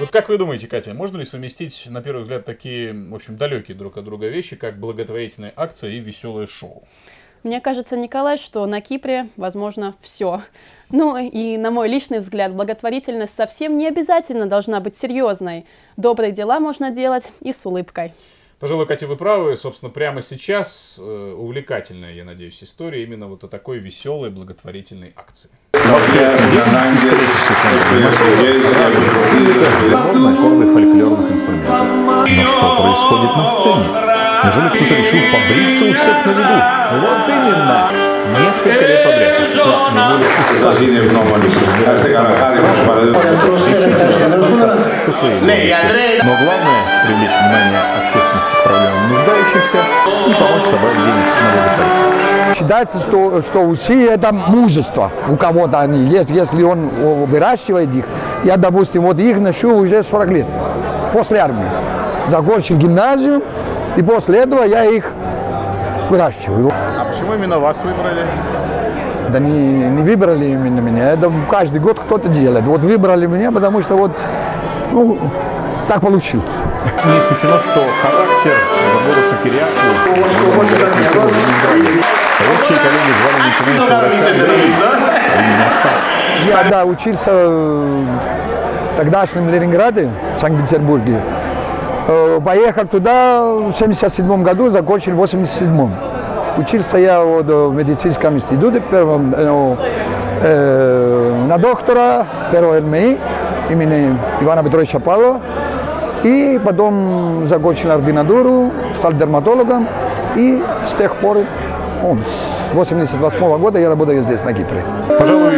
Вот как вы думаете, Катя, можно ли совместить, на первый взгляд, такие, в общем, далекие друг от друга вещи, как благотворительная акция и веселое шоу? Мне кажется, Николай, что на Кипре возможно все. Ну и, на мой личный взгляд, благотворительность совсем не обязательно должна быть серьезной. Добрые дела можно делать и с улыбкой. Пожалуй, Катя, вы правы. Собственно, прямо сейчас э, увлекательная, я надеюсь, история именно вот о такой веселой благотворительной акции. Происходит на сцене? Неужели кто-то решил побриться у всех на виду? Вот именно! Несколько лет подряд пришла наиболее со своей гордостью. Но главное – привлечь внимание общественности к проблемам нуждающихся и помочь собрать денег на благотворительность. Считается, что, что усы – это мужество у кого-то они есть, если он выращивает их. Я, допустим, вот их ношу уже 40 лет, после армии. Закончил гимназию, и после этого я их выращиваю. А почему именно вас выбрали? Да не, не выбрали именно меня, это каждый год кто-то делает. Вот выбрали меня, потому что вот, ну, так получилось. Не исключено, что характер Барбоса Кириаку Советские коллеги звали отца. Я когда учился в тогдашнем Ленинграде, в Санкт-Петербурге, поехал туда в 77 году, закончил в 87 Учился я вот в медицинском институте, первом, э, э, на доктора, первого МИ имени Ивана Петровича Павлова. И потом закончил ординатуру, стал дерматологом. И с тех пор, ну, с 88 года я работаю здесь, на Кипре. Пожалуй,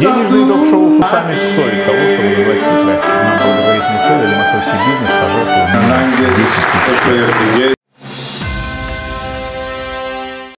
денежный ток-шоу с стоит того, чтобы назвать sem querer ninguém.